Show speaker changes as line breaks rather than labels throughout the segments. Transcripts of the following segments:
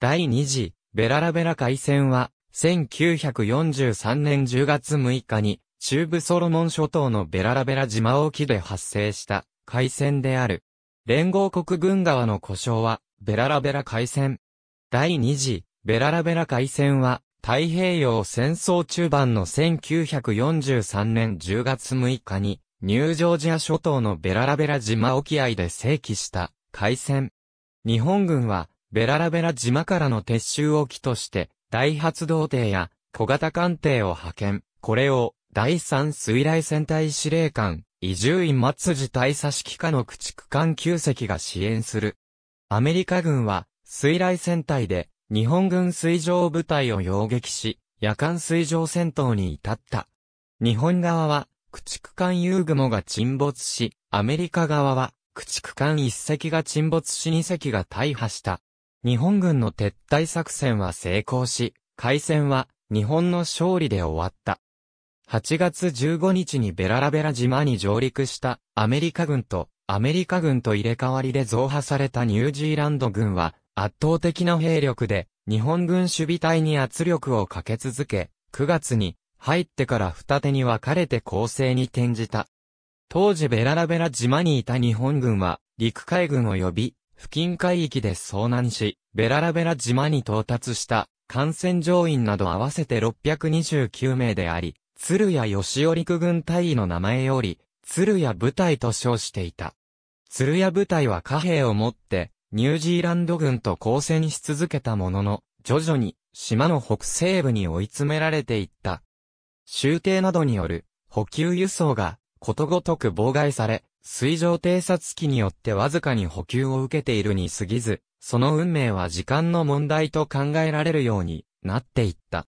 第2次、ベララベラ海戦は、1943年10月6日に、中部ソロモン諸島のベララベラ島沖で発生した海戦である。連合国軍側の故障は、ベララベラ海戦。第2次、ベララベラ海戦は、太平洋戦争中盤の1943年10月6日に、ニュージョージア諸島のベララベラ島沖合で正規した海戦。日本軍は、ベララベラ島からの撤収沖として、大発動艇や小型艦艇を派遣。これを、第三水雷戦隊司令官、移住院松地大佐指揮下の駆逐艦9隻が支援する。アメリカ軍は、水雷戦隊で、日本軍水上部隊を擁撃し、夜間水上戦闘に至った。日本側は、駆逐艦遊雲が沈没し、アメリカ側は、駆逐艦1隻が沈没し2隻が大破した。日本軍の撤退作戦は成功し、海戦は日本の勝利で終わった。8月15日にベララベラ島に上陸したアメリカ軍とアメリカ軍と入れ替わりで増派されたニュージーランド軍は圧倒的な兵力で日本軍守備隊に圧力をかけ続け、9月に入ってから二手に分かれて攻勢に転じた。当時ベララベラ島にいた日本軍は陸海軍を呼び、付近海域で遭難し、ベララベラ島に到達した艦船乗員など合わせて629名であり、鶴屋吉尾陸軍隊員の名前より、鶴屋部隊と称していた。鶴屋部隊は貨幣を持って、ニュージーランド軍と交戦し続けたものの、徐々に島の北西部に追い詰められていった。終艇などによる補給輸送がことごとく妨害され、水上偵察機によってわずかに補給を受けているに過ぎず、その運命は時間の問題と考えられるようになっていった。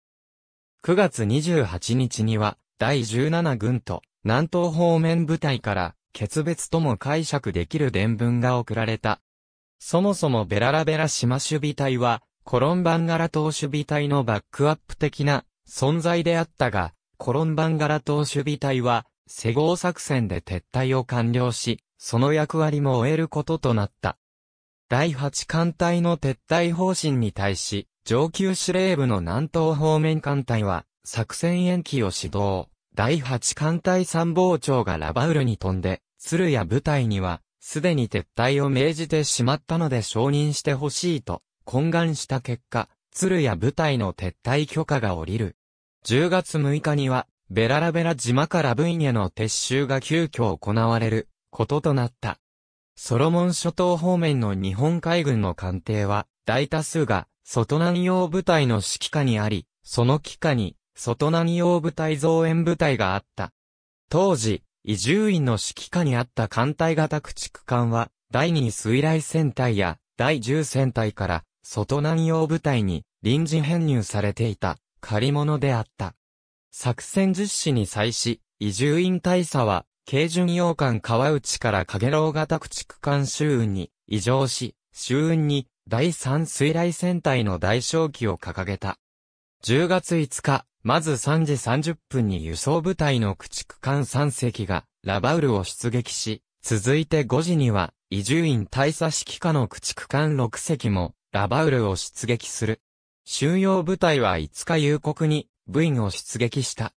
9月28日には、第17軍と南東方面部隊から決別とも解釈できる伝聞が送られた。そもそもベララベラ島守備隊は、コロンバンガラ島守備隊のバックアップ的な存在であったが、コロンバンガラ島守備隊はセゴー作戦で撤退を完了し、その役割も終えることとなった。第8艦隊の撤退方針に対し、上級司令部の南東方面艦隊は、作戦延期を指導。第8艦隊参謀長がラバウルに飛んで、鶴や部隊には、すでに撤退を命じてしまったので承認してほしいと、懇願した結果、鶴や部隊の撤退許可が下りる。10月6日には、ベララベラ島から分野の撤収が急遽行われることとなった。ソロモン諸島方面の日本海軍の艦艇は、大多数が外南洋部隊の指揮下にあり、その機下に外南洋部隊増援部隊があった。当時、移住員の指揮下にあった艦隊型駆逐艦は、第2水雷戦隊や第10戦隊から外南洋部隊に臨時編入されていた借り物であった。作戦実施に際し、移住員大佐は、軽巡洋艦川内から影楼型駆逐艦周雲に移乗し、周雲に第三水雷戦隊の大正旗を掲げた。10月5日、まず3時30分に輸送部隊の駆逐艦3隻がラバウルを出撃し、続いて5時には、移住員大佐指揮下の駆逐艦6隻もラバウルを出撃する。収容部隊は5日夕刻に部員を出撃した。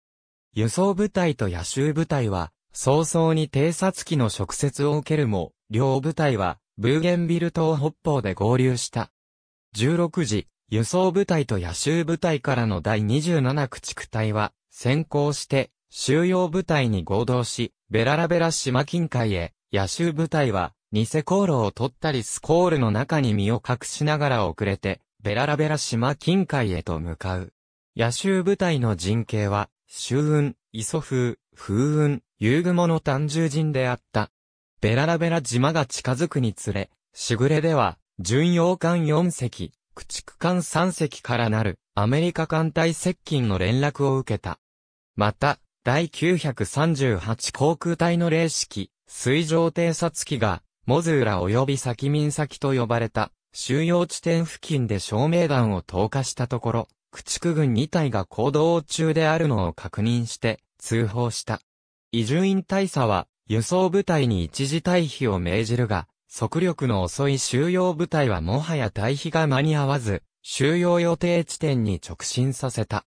輸送部隊と野襲部隊は、早々に偵察機の直接を受けるも、両部隊は、ブーゲンビル島北方で合流した。16時、輸送部隊と野襲部隊からの第27駆逐隊は、先行して、収容部隊に合同し、ベララベラ島近海へ、野襲部隊は、偽航路を取ったりスコールの中に身を隠しながら遅れて、ベララベラ島近海へと向かう。野州部隊の陣形は、周雲、磯風、風雲、遊雲の単獣陣であった。ベララベラ島が近づくにつれ、しぐれでは、巡洋艦4隻、駆逐艦3隻からなる、アメリカ艦隊接近の連絡を受けた。また、第938航空隊の霊式、水上偵察機が、モズーラ及び先民先と呼ばれた、収容地点付近で照明弾を投下したところ、駆逐軍2隊が行動中であるのを確認して通報した。移住員大佐は輸送部隊に一時退避を命じるが、速力の遅い収容部隊はもはや退避が間に合わず、収容予定地点に直進させた。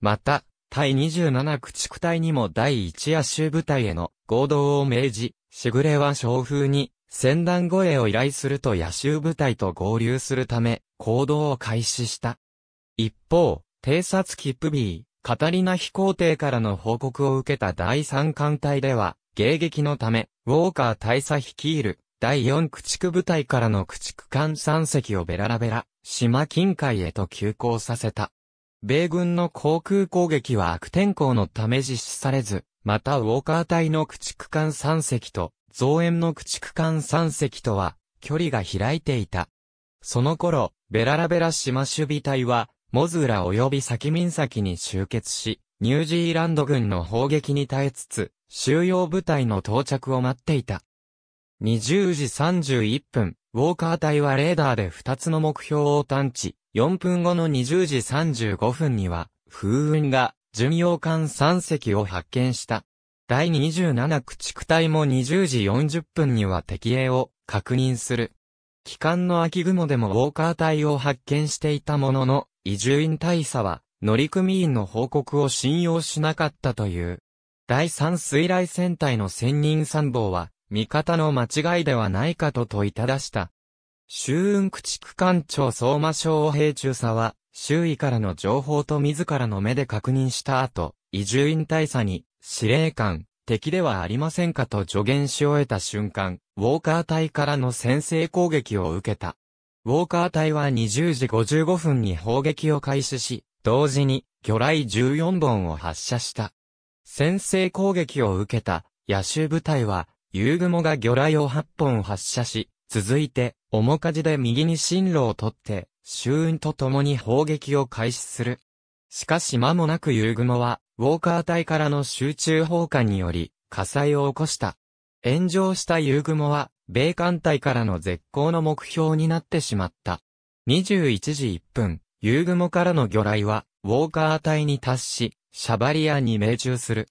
また、対27駆逐隊にも第一野州部隊への合同を命じ、しぐれは小風に戦団護衛を依頼すると野州部隊と合流するため、行動を開始した。一方、偵察機プビー、カタリナ飛行艇からの報告を受けた第三艦隊では、迎撃のため、ウォーカー大佐率いる第四駆逐部隊からの駆逐艦3隻をベララベラ、島近海へと急行させた。米軍の航空攻撃は悪天候のため実施されず、またウォーカー隊の駆逐艦3隻と、増援の駆逐艦3隻とは、距離が開いていた。その頃、ベララベラ島守備隊は、モズーラ及び先民先に集結し、ニュージーランド軍の砲撃に耐えつつ、収容部隊の到着を待っていた。20時31分、ウォーカー隊はレーダーで2つの目標を探知。4分後の20時35分には、風雲が巡洋艦3隻を発見した。第27駆逐隊も20時40分には敵影を確認する。機関の秋雲でもウォーカー隊を発見していたものの、移住員大佐は、乗組員の報告を信用しなかったという。第三水雷戦隊の専任参謀は、味方の間違いではないかと問いただした。周雲駆逐艦長相馬将兵中佐は、周囲からの情報と自らの目で確認した後、移住員大佐に、司令官、敵ではありませんかと助言し終えた瞬間、ウォーカー隊からの先制攻撃を受けた。ウォーカー隊は20時55分に砲撃を開始し、同時に魚雷14本を発射した。先制攻撃を受けた野手部隊は、夕雲が魚雷を8本発射し、続いて、面舵で右に進路をとって、周雲と共に砲撃を開始する。しかし間もなく夕雲は、ウォーカー隊からの集中砲火により、火災を起こした。炎上した夕雲は、米艦隊からの絶好の目標になってしまった。21時1分、夕雲からの魚雷は、ウォーカー隊に達し、シャバリアに命中する。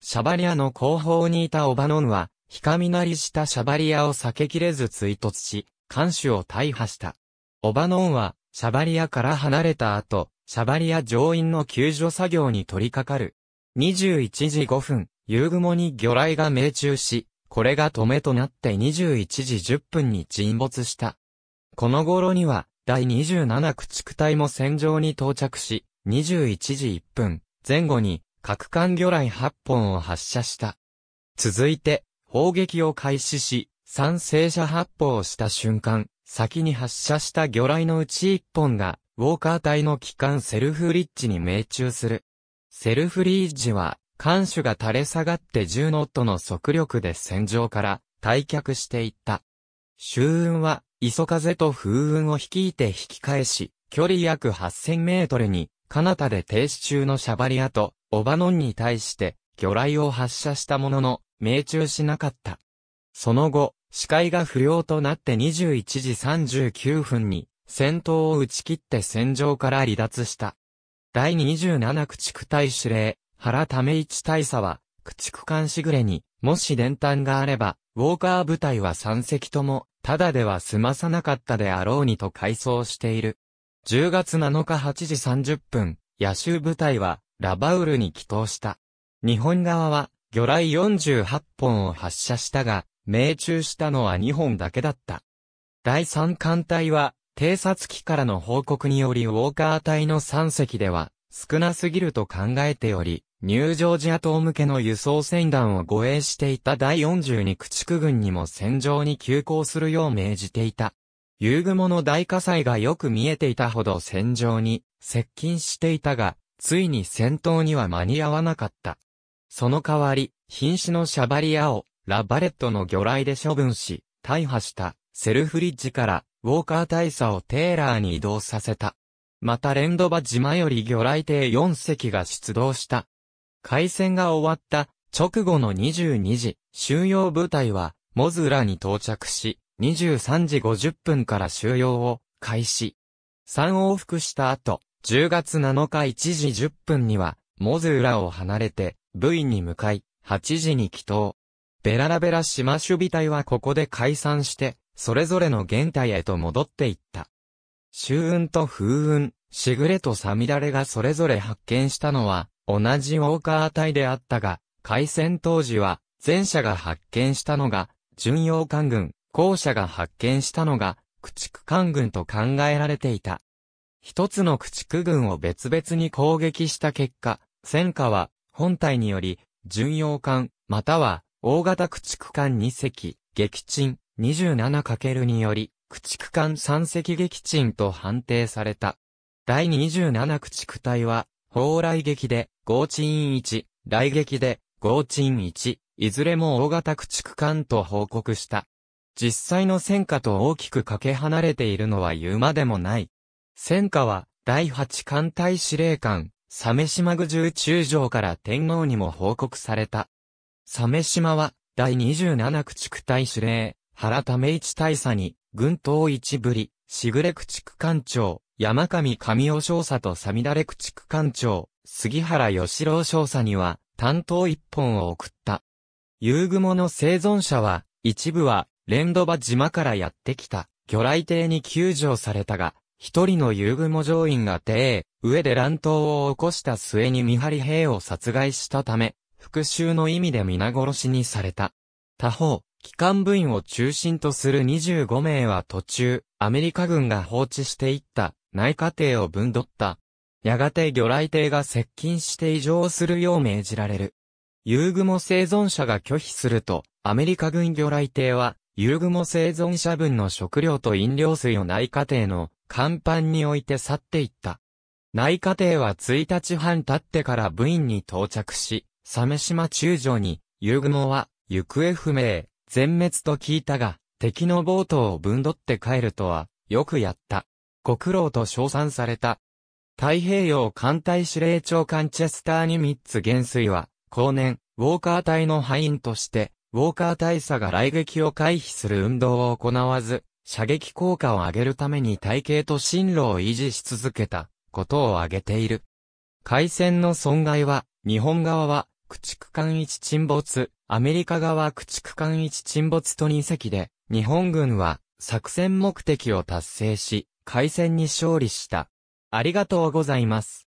シャバリアの後方にいたオバノンは、ひかみなりしたシャバリアを避けきれず追突し、艦首を大破した。オバノンは、シャバリアから離れた後、シャバリア乗員の救助作業に取り掛かる。21時5分、夕雲に魚雷が命中し、これが止めとなって21時10分に沈没した。この頃には、第27駆逐隊も戦場に到着し、21時1分、前後に、核艦魚雷8本を発射した。続いて、砲撃を開始し、三星射発砲をした瞬間、先に発射した魚雷のうち1本が、ウォーカー隊の機関セルフリッジに命中する。セルフリッジは、艦首が垂れ下がって10ノットの速力で戦場から退却していった。周雲は、磯風と風雲を率いて引き返し、距離約8000メートルに彼方で停止中のシャバリアとオバノンに対して魚雷を発射したものの命中しなかった。その後、視界が不良となって21時39分に戦闘を打ち切って戦場から離脱した。第27駆逐隊司令、原為一大佐は、駆逐艦しぐれに、もし伝弾があれば、ウォーカー部隊は3隻とも、ただでは済まさなかったであろうにと回想している。10月7日8時30分、野州部隊は、ラバウルに帰投した。日本側は、魚雷48本を発射したが、命中したのは2本だけだった。第3艦隊は、偵察機からの報告によりウォーカー隊の3隻では、少なすぎると考えており、ニュージョージア島向けの輸送船団を護衛していた第42駆逐軍にも戦場に急行するよう命じていた。夕雲の大火災がよく見えていたほど戦場に接近していたが、ついに戦闘には間に合わなかった。その代わり、瀕死のシャバリアをラバレットの魚雷で処分し、大破したセルフリッジからウォーカー大佐をテーラーに移動させた。またレンドバ島より魚雷艇4隻が出動した。海戦が終わった直後の22時、収容部隊はモズーラに到着し、23時50分から収容を開始。3往復した後、10月7日1時10分には、モズーラを離れて、部員に向かい、8時に帰島。ベララベラ島守備隊はここで解散して、それぞれの現隊へと戻っていった。周雲と風雲、しぐれとさみだれがそれぞれ発見したのは、同じウォーカー隊であったが、海戦当時は、前者が発見したのが、巡洋艦軍、後者が発見したのが、駆逐艦軍と考えられていた。一つの駆逐軍を別々に攻撃した結果、戦火は、本体により、巡洋艦、または、大型駆逐艦2隻、撃沈、27× により、駆逐艦3隻撃沈と判定された。第27駆逐隊は、砲雷撃で、合沈1、雷撃で、合沈1、いずれも大型駆逐艦と報告した。実際の戦火と大きくかけ離れているのは言うまでもない。戦火は、第8艦隊司令官、鮫島具重中将から天皇にも報告された。鮫島は、第27駆逐隊司令、原為一大佐に、軍統一ぶり、しぐれ駆逐艦長、山上上尾少佐とさみだれ駆逐艦長、杉原義郎少佐には、担当一本を送った。遊雲の生存者は、一部は、連土場島からやってきた、魚雷艇に救助されたが、一人の遊雲乗員が艇、上で乱闘を起こした末に見張り兵を殺害したため、復讐の意味で皆殺しにされた。他方、機関部員を中心とする25名は途中、アメリカ軍が放置していった内科艇を分取った。やがて魚雷艇が接近して異常するよう命じられる。遊雲生存者が拒否すると、アメリカ軍魚雷艇は、遊雲生存者分の食料と飲料水を内科艇の甲板に置いて去っていった。内科艇は1日半経ってから部員に到着し、鮫島中将に、遊雲は、行方不明、全滅と聞いたが、敵のボートを分取って帰るとは、よくやった。ご苦労と称賛された。太平洋艦隊司令長官チェスターニミッツ元帥は、後年、ウォーカー隊の敗因として、ウォーカー大佐が雷撃を回避する運動を行わず、射撃効果を上げるために体型と進路を維持し続けたことを挙げている。海戦の損害は、日本側は駆逐艦1沈没、アメリカ側駆逐艦1沈没と2隻で、日本軍は作戦目的を達成し、海戦に勝利した。ありがとうございます。